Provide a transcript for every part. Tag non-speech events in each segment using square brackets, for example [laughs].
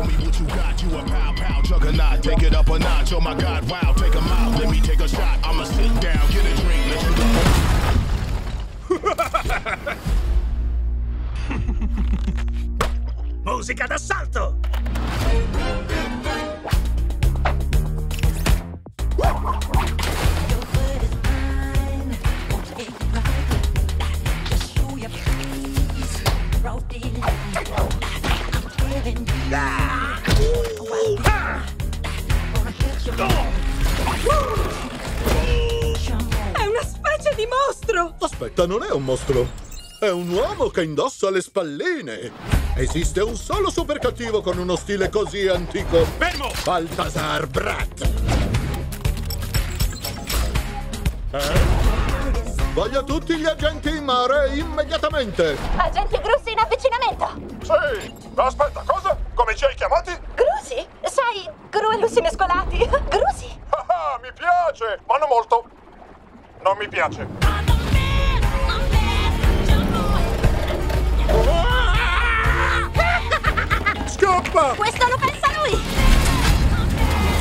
Show me what you got. You a pow pow juggernaut. Take it up a notch. Oh my God, wow. Take a mile. Let me take a shot. I'ma sit down, get a drink, let you go. [laughs] Musica d'assalto! Mostro! Aspetta, non è un mostro. È un uomo che indossa le spalline. Esiste un solo super cattivo con uno stile così antico. Fermo! Baltasar Brat. Eh? Voglio tutti gli agenti in mare immediatamente. Agenti Grussi in avvicinamento! Sì! Aspetta, cosa? Come ci hai chiamati? Grussi? Sai, gru e lussi mescolati. Grussi? Ah, mi piace! Ma non molto. Non mi piace. Scappa! Questo lo pensa lui!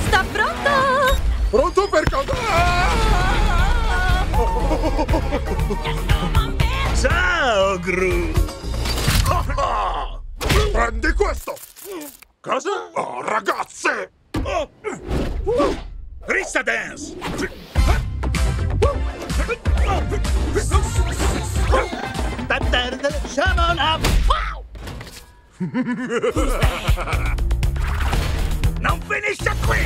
Sta pronto? Pronto per cosa? Ciao, Gru! Prendi questo! Cosa? Oh, ragazze! Rissa Dance! Come on up! [laughs] now finish the quiz!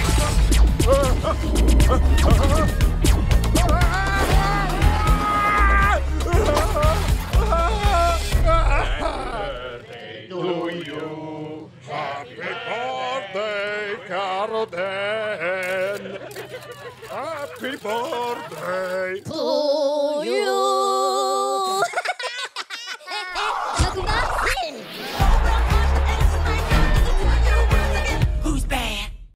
Happy birthday, Carol Happy birthday to